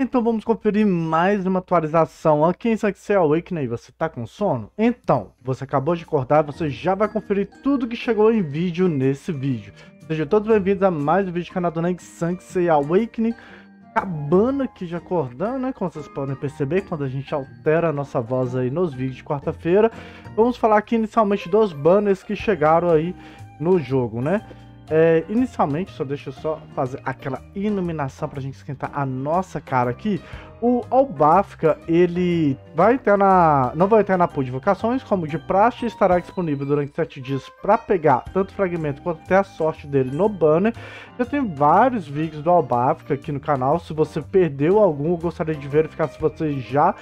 Então vamos conferir mais uma atualização aqui em Saxia Awakening. Você tá com sono? Então, você acabou de acordar, você já vai conferir tudo que chegou em vídeo nesse vídeo. Sejam todos bem-vindos a mais um vídeo do canal do Neng Saxia Awakening. Acabando aqui de acordar, né? Como vocês podem perceber, quando a gente altera a nossa voz aí nos vídeos de quarta-feira. Vamos falar aqui inicialmente dos banners que chegaram aí no jogo, né? É, inicialmente, só deixa eu só fazer aquela iluminação pra gente esquentar a nossa cara aqui. O Albafka, ele vai entrar na. não vai entrar na pool de vocações, como de praxe, estará disponível durante 7 dias para pegar tanto fragmento quanto ter a sorte dele no banner. Já tem vários vídeos do Albafka aqui no canal. Se você perdeu algum, eu gostaria de verificar se você já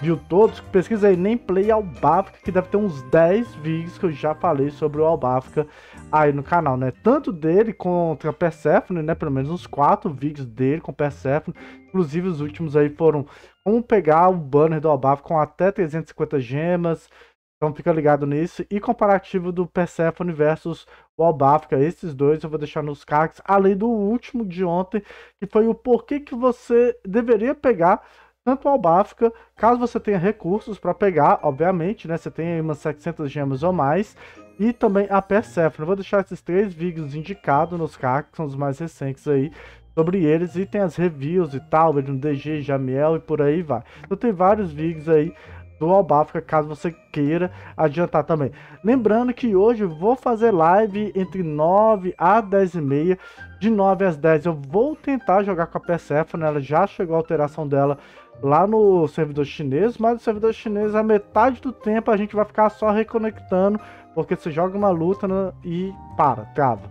viu todos, pesquisa aí nem play Albafka, que deve ter uns 10 vídeos que eu já falei sobre o Albafka aí no canal, né? Tanto dele contra Persephone, né? Pelo menos uns 4 vídeos dele com Persephone. Inclusive os últimos aí foram como pegar o banner do Albafka com até 350 gemas. Então fica ligado nisso. E comparativo do Persephone versus o Albafka. Esses dois eu vou deixar nos cards. Além do último de ontem, que foi o porquê que você deveria pegar tanto o Albafka, caso você tenha recursos para pegar, obviamente, né? Você tem aí umas 700 gemas ou mais. E também a Persephone. vou deixar esses três vídeos indicados nos cards, que são os mais recentes aí, sobre eles. E tem as reviews e tal, no DG, Jamiel e por aí vai. Então tem vários vídeos aí do Albafka, caso você queira adiantar também. Lembrando que hoje eu vou fazer live entre 9 a 10 e meia. De 9 às 10 eu vou tentar jogar com a Persephone, ela já chegou a alteração dela lá no servidor chinês, mas o servidor chinês, a metade do tempo a gente vai ficar só reconectando, porque você joga uma luta né, e para, trava.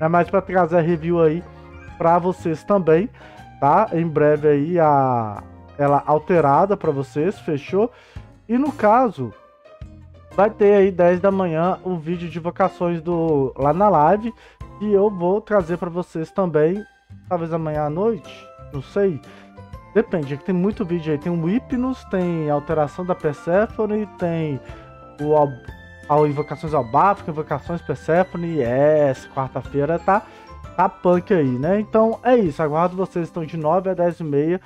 É mais para trazer a review aí para vocês também, tá? Em breve aí a ela alterada para vocês, fechou? E no caso, vai ter aí 10 da manhã o vídeo de vocações do lá na live e eu vou trazer para vocês também, talvez amanhã à noite, não sei. Depende, tem muito vídeo aí. Tem o Hypnos, tem alteração da Persephone, tem o a Invocações ao Báfico, Invocações Persephone, yes, quarta-feira tá, tá punk aí, né? Então é isso, aguardo vocês, estão de 9 a 10 e meia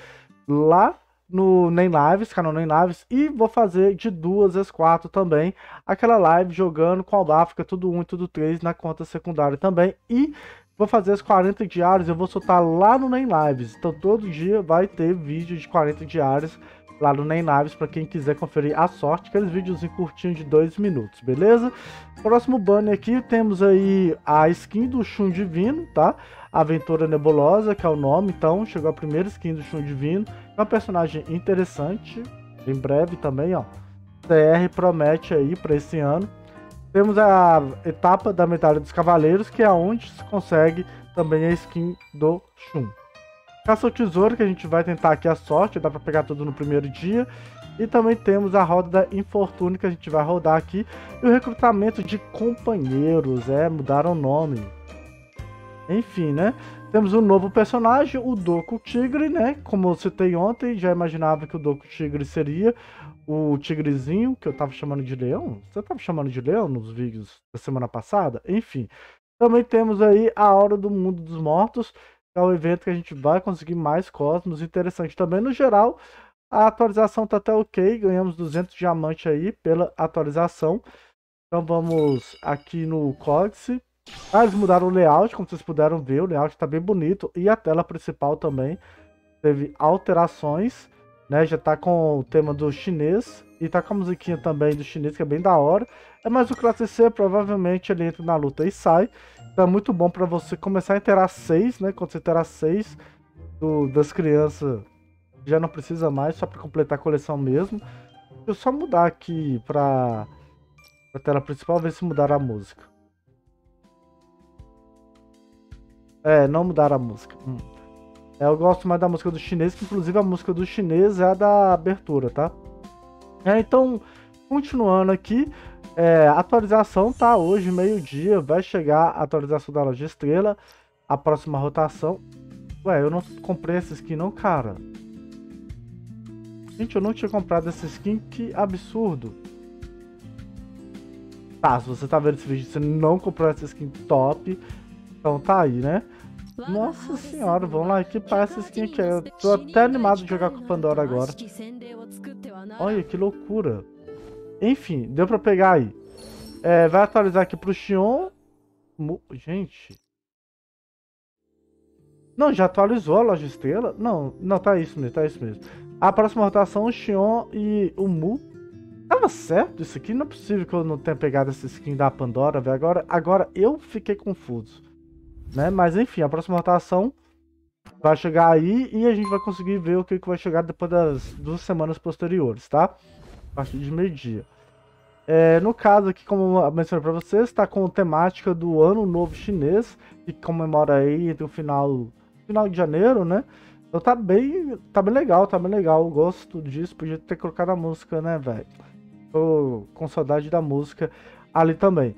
lá no Nem Lives, canal Nem Lives, e vou fazer de duas às quatro também, aquela live jogando com a Báfica, tudo 1 um e tudo 3 na conta secundária também, e Vou fazer as 40 diárias, eu vou soltar lá no Nem Lives. Então todo dia vai ter vídeo de 40 diárias lá no Nem Lives para quem quiser conferir a sorte, aqueles vídeos curtinhos de 2 minutos, beleza? Próximo banner aqui temos aí a skin do Shun Divino, tá? Aventura Nebulosa, que é o nome, então chegou a primeira skin do Shun Divino. É um personagem interessante, em breve também, ó. CR promete aí para esse ano. Temos a etapa da Medalha dos Cavaleiros, que é onde se consegue também a skin do Shun. Caça ao Tesouro, que a gente vai tentar aqui a sorte, dá para pegar tudo no primeiro dia. E também temos a roda da Infortune, que a gente vai rodar aqui. E o recrutamento de companheiros, é, mudaram o nome. Enfim, né? Temos um novo personagem, o Doku Tigre, né? Como eu citei ontem, já imaginava que o Doku Tigre seria o tigrezinho, que eu tava chamando de leão. Você tava chamando de leão nos vídeos da semana passada? Enfim. Também temos aí a Hora do Mundo dos Mortos, que é o evento que a gente vai conseguir mais cosmos. Interessante também. No geral, a atualização tá até ok. Ganhamos 200 diamantes aí pela atualização. Então vamos aqui no Códice. Ah, eles mudaram o layout, como vocês puderam ver. O layout tá bem bonito. E a tela principal também teve alterações né? Já tá com o tema do chinês e tá com a musiquinha também do chinês, que é bem da hora. É mais o classe C, provavelmente ele entra na luta e sai. Então é muito bom para você começar a interar 6, né? Quando você interar 6 das crianças, já não precisa mais, só para completar a coleção mesmo. Deixa eu só mudar aqui pra, pra tela principal, ver se mudar a música. É, não mudar a música. Hum. É, eu gosto mais da música do chinês, que inclusive a música do chinês é a da abertura, tá? É, então, continuando aqui, é, atualização tá hoje, meio-dia, vai chegar a atualização da loja estrela, a próxima rotação. Ué, eu não comprei essa skin não, cara. Gente, eu não tinha comprado essa skin, que absurdo. Tá, se você tá vendo esse vídeo você não comprou essa skin top, então tá aí, né? Nossa senhora, vamos lá equipar essa skin aqui. Eu tô até animado de jogar com Pandora agora. Olha que loucura. Enfim, deu pra pegar aí. É, vai atualizar aqui pro Xion. Gente. Não, já atualizou a loja estrela? Não, não, tá isso mesmo, tá isso mesmo. A próxima rotação, o Xion e o Mu. Tava certo isso aqui? Não é possível que eu não tenha pegado essa skin da Pandora, velho. Agora, agora eu fiquei confuso. Né? Mas enfim, a próxima rotação vai chegar aí e a gente vai conseguir ver o que, que vai chegar depois das duas semanas posteriores, tá? A partir de meio-dia. É, no caso aqui, como eu mencionei para vocês, está com a temática do Ano Novo Chinês, que comemora aí entre o final, final de janeiro, né? Então tá bem, tá bem legal, tá bem legal. Eu gosto disso, podia ter colocado a música, né, velho? Tô com saudade da música ali também.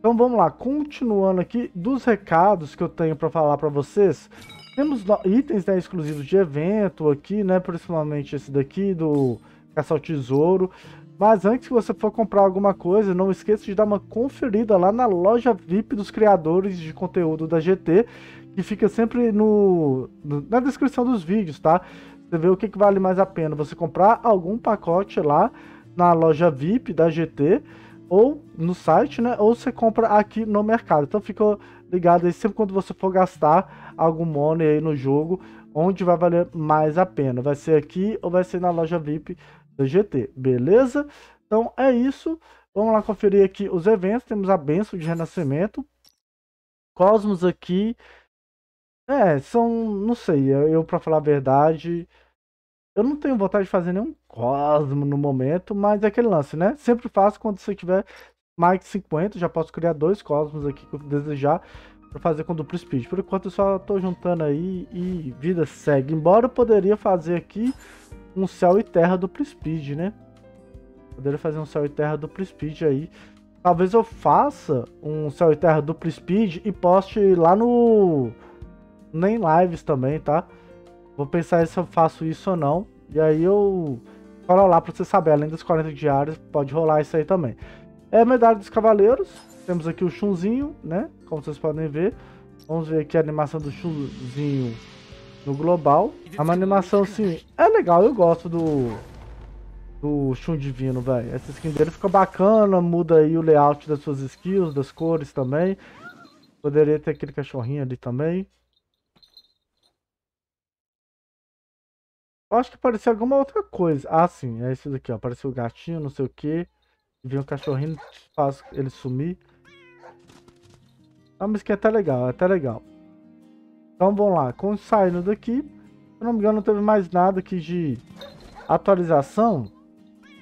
Então vamos lá, continuando aqui dos recados que eu tenho para falar para vocês. Temos itens né, exclusivos de evento aqui, né? Principalmente esse daqui do Caça ao Tesouro. Mas antes que você for comprar alguma coisa, não esqueça de dar uma conferida lá na loja VIP dos criadores de conteúdo da GT, que fica sempre no, no na descrição dos vídeos, tá? Você vê o que, que vale mais a pena, você comprar algum pacote lá na loja VIP da GT, ou no site, né? Ou você compra aqui no mercado. Então fica ligado aí sempre quando você for gastar algum money aí no jogo, onde vai valer mais a pena. Vai ser aqui ou vai ser na loja VIP da GT, beleza? Então é isso. Vamos lá conferir aqui os eventos. Temos a benção de renascimento. Cosmos aqui. É, são, não sei, eu, eu para falar a verdade, eu não tenho vontade de fazer nenhum Cosmo no momento, mas é aquele lance, né? Sempre faço quando você tiver mais de 50, já posso criar dois Cosmos aqui que eu desejar para fazer com duplo speed. Por enquanto eu só tô juntando aí e vida segue. Embora eu poderia fazer aqui um céu e terra duplo speed, né? Poderia fazer um céu e terra duplo speed aí. Talvez eu faça um céu e terra duplo speed e poste lá no nem lives também, tá? Vou pensar se eu faço isso ou não. E aí eu falo lá pra você saber, além dos 40 diários, pode rolar isso aí também. É a medalha dos cavaleiros. Temos aqui o Chunzinho, né? Como vocês podem ver. Vamos ver aqui a animação do Chunzinho no global. É uma animação, assim, é legal. Eu gosto do, do Shun Divino, velho. Essa skin dele fica bacana, muda aí o layout das suas skills, das cores também. Poderia ter aquele cachorrinho ali também. Acho que parecia alguma outra coisa. Ah, sim, é isso daqui, ó. Apareceu o gatinho, não sei o que. Vem um cachorrinho, faz ele sumir. Ah, mas que é até legal, é até legal. Então vamos lá, com saindo daqui, se não me engano não teve mais nada aqui de atualização.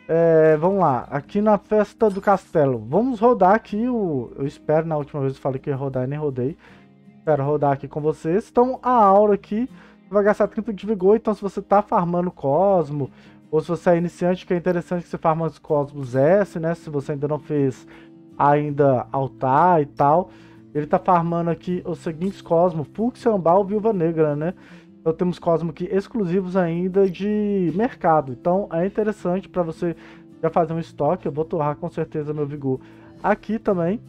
É, vamos lá, aqui na festa do castelo. Vamos rodar aqui o... Eu espero, na última vez eu falei que ia rodar e nem rodei. Espero rodar aqui com vocês. Então a aura aqui vai gastar 30 de vigor, então se você tá farmando Cosmo, ou se você é iniciante, que é interessante que você farma os Cosmos S, né? Se você ainda não fez ainda altar e tal. Ele tá farmando aqui os seguintes Cosmos, Fuxia, Ambal, Viúva Negra, né? Então temos Cosmos aqui exclusivos ainda de mercado. Então é interessante para você já fazer um estoque. Eu vou torrar com certeza meu vigor aqui também.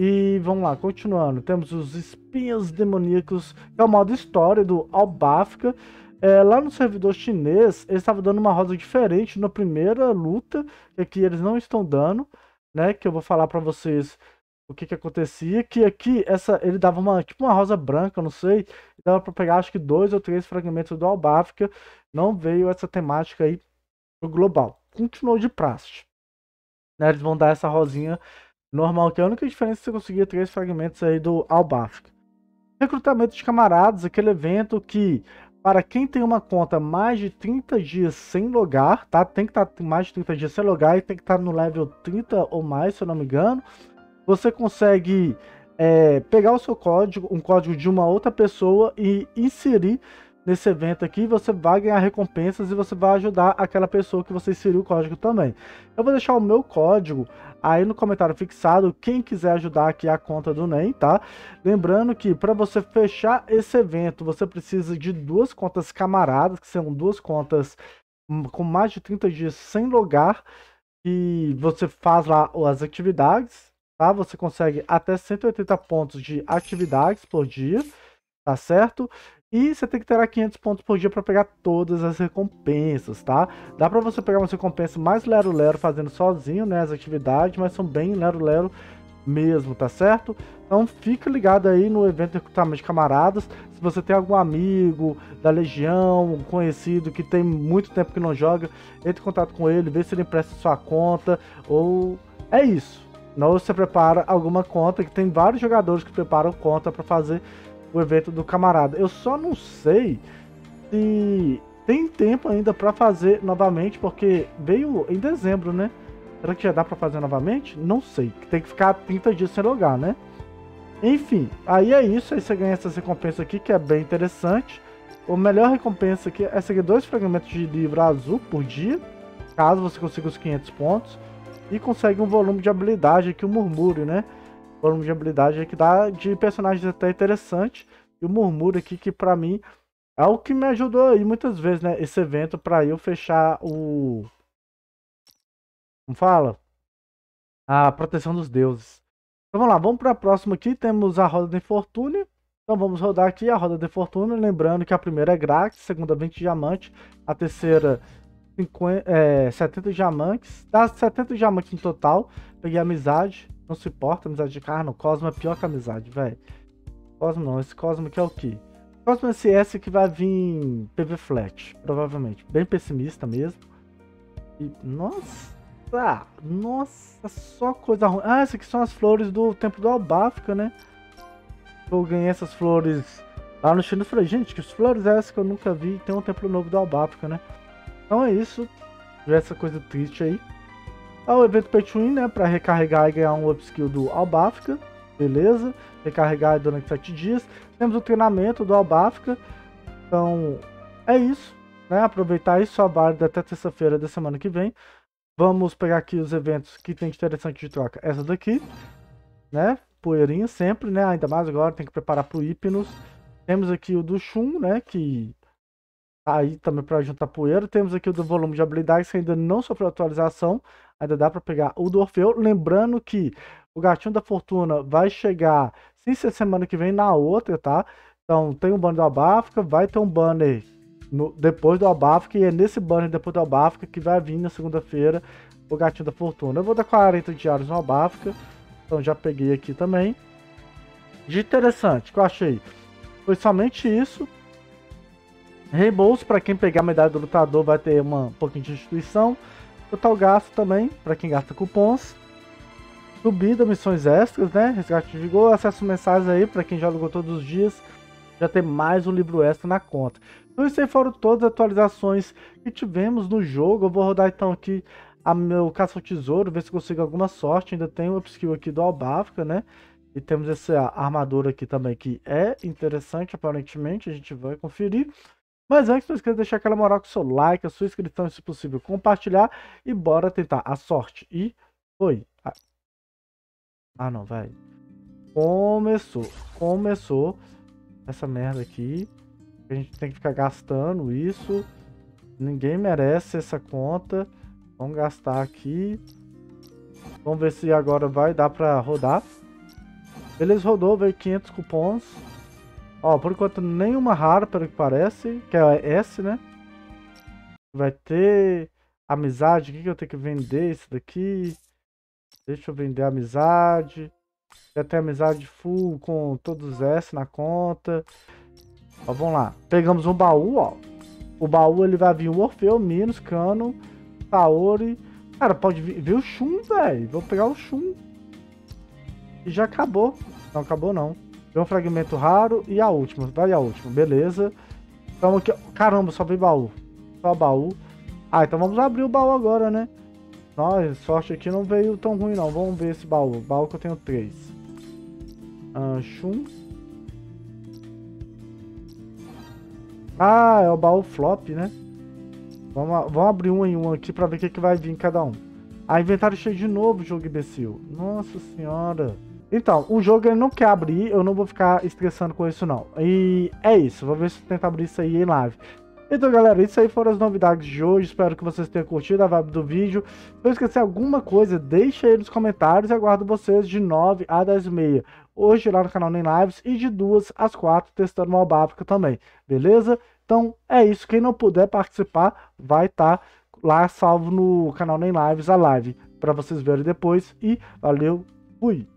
E vamos lá, continuando. Temos os espinhos demoníacos, que é o modo história do Albafka. É, lá no servidor chinês, eles estavam dando uma rosa diferente na primeira luta, que aqui eles não estão dando, né? Que eu vou falar para vocês o que que acontecia. Que aqui, essa, ele dava uma, tipo uma rosa branca, não sei. Dava para pegar acho que dois ou três fragmentos do Albafka. Não veio essa temática aí pro global. Continuou de praxe. Né, eles vão dar essa rosinha normal, que a única diferença é você conseguir três fragmentos aí do Albafka. Recrutamento de camaradas, aquele evento que para quem tem uma conta mais de 30 dias sem logar, tá? Tem que estar tá mais de 30 dias sem logar e tem que estar tá no level 30 ou mais, se eu não me engano. Você consegue é, pegar o seu código, um código de uma outra pessoa e inserir nesse evento aqui, você vai ganhar recompensas e você vai ajudar aquela pessoa que você inseriu o código também. Eu vou deixar o meu código aí no comentário fixado, quem quiser ajudar aqui a conta do NEM, tá? Lembrando que para você fechar esse evento, você precisa de duas contas camaradas, que são duas contas com mais de 30 dias sem logar, e você faz lá as atividades, tá? Você consegue até 180 pontos de atividades por dia, tá certo? E você tem que ter 500 pontos por dia para pegar todas as recompensas, tá? Dá para você pegar umas recompensas mais lero-lero fazendo sozinho, né, as atividades, mas são bem lero-lero mesmo, tá certo? Então fica ligado aí no evento de recrutamento de camaradas. Se você tem algum amigo da Legião, um conhecido que tem muito tempo que não joga, entre em contato com ele, vê se ele empresta sua conta ou é isso. Não você prepara alguma conta, que tem vários jogadores que preparam conta para fazer o evento do camarada. Eu só não sei se tem tempo ainda para fazer novamente, porque veio em dezembro, né? Será que já dá para fazer novamente? Não sei. Tem que ficar 30 dias sem logar, né? Enfim, aí é isso. Aí você ganha essa recompensa aqui, que é bem interessante. O melhor recompensa aqui é seguir dois fragmentos de livro azul por dia, caso você consiga os 500 pontos. E consegue um volume de habilidade aqui, o um murmúrio, né? Volume de habilidade que dá de personagens até interessante. E o murmúrio aqui que para mim é o que me ajudou aí muitas vezes, né? Esse evento para eu fechar o como fala? A proteção dos deuses. Então vamos lá, vamos para a próxima aqui. Temos a roda de fortuna. Então vamos rodar aqui a roda de fortuna. Lembrando que a primeira é grátis, a segunda 20 diamantes, a terceira 50, é, 70 diamantes. Dá 70 diamantes no total. Peguei amizade. Não se importa, amizade de carro. Cosmo é pior que amizade, velho. Cosmo não, esse Cosmo aqui é o quê? Cosmo SS que vai vir PV Flat, provavelmente. Bem pessimista mesmo. E, nossa, nossa, só coisa ruim. Ah, essas aqui são as flores do Templo do Albáfica, né? Eu ganhei essas flores lá no China e falei, gente, que flores é essa que eu nunca vi? Tem um templo novo do Albáfica, né? Então é isso. Essa coisa triste aí. É o evento Pay to Win, né? Pra recarregar e ganhar um upskill do Albafka. Beleza? Recarregar durante 7 dias. Temos o treinamento do Albafka. Então, é isso. Né? Aproveitar isso, só válido até terça-feira da semana que vem. Vamos pegar aqui os eventos que tem interessante de troca. Essa daqui, né? Poeirinha sempre, né? Ainda mais agora, tem que preparar pro Hipnos. Temos aqui o do Shun, né? Que aí também para juntar poeira. Temos aqui o do volume de habilidades que ainda não sofreu atualização ainda dá para pegar o do Orfeu. Lembrando que o Gatinho da Fortuna vai chegar, sem ser semana que vem, na outra, tá? Então tem um banner do Abáfrica, vai ter um banner no, depois do Abáfrica, e é nesse banner depois do Abáfrica que vai vir na segunda-feira o Gatinho da Fortuna. Eu vou dar 40 diários no Abáfrica, então já peguei aqui também. De interessante que eu achei foi somente isso. Reembolso para quem pegar a medalha do lutador vai ter uma, um pouquinho de instituição. Total gasto também, para quem gasta cupons. Subida, missões extras, né? Resgate de vigor, acesso mensais aí para quem já alugou todos os dias. Já tem mais um livro extra na conta. Então isso aí foram todas as atualizações que tivemos no jogo. Eu vou rodar então aqui a meu caça ao tesouro, ver se consigo alguma sorte. Ainda tem o upskill aqui do Albafka, né? E temos essa armadura aqui também que é interessante, aparentemente. A gente vai conferir. Mas antes, não esqueça de deixar aquela moral com o seu like, a sua inscrição se possível, compartilhar. E bora tentar a sorte. E foi. Ah não, vai. Começou. Começou essa merda aqui. A gente tem que ficar gastando isso. Ninguém merece essa conta. Vamos gastar aqui. Vamos ver se agora vai dar pra rodar. Beleza, rodou, veio 500 cupons. Ó, por enquanto nenhuma rara, pelo que parece, que é S, né? Vai ter amizade, o que, que eu tenho que vender isso daqui? Deixa eu vender amizade. Já tem amizade full com todos os S na conta. Ó, vamos lá. Pegamos um baú, ó. O baú ele vai vir o Orfeu, Minos, Cano, Saori. Cara, pode vir, vir o Shun, velho. Vou pegar o Shun. E já acabou. Não acabou não. Vem um fragmento raro e a última. Vai a última, beleza. Então aqui, caramba, só veio baú. Só baú. Ah, então vamos abrir o baú agora, né? Nossa, sorte aqui não veio tão ruim não. Vamos ver esse baú. Baú que eu tenho três. Anchum. Ah, é o baú flop, né? Vamos, vamos abrir um em um aqui pra ver o que, que vai vir em cada um. Ah, inventário cheio de novo, jogo imbecil. Nossa senhora. Então, o jogo ele não quer abrir, eu não vou ficar estressando com isso não. E é isso, vou ver se tento abrir isso aí em live. Então, galera, isso aí foram as novidades de hoje. Espero que vocês tenham curtido a vibe do vídeo. Se eu esquecer alguma coisa, deixa aí nos comentários e aguardo vocês de 9 a 10 e meia. Hoje lá no canal Nem Lives e de 2 às 4 testando Mob África também. Beleza? Então, é isso. Quem não puder participar, vai estar tá lá salvo no canal Nem Lives a live. Para vocês verem depois. E valeu, fui!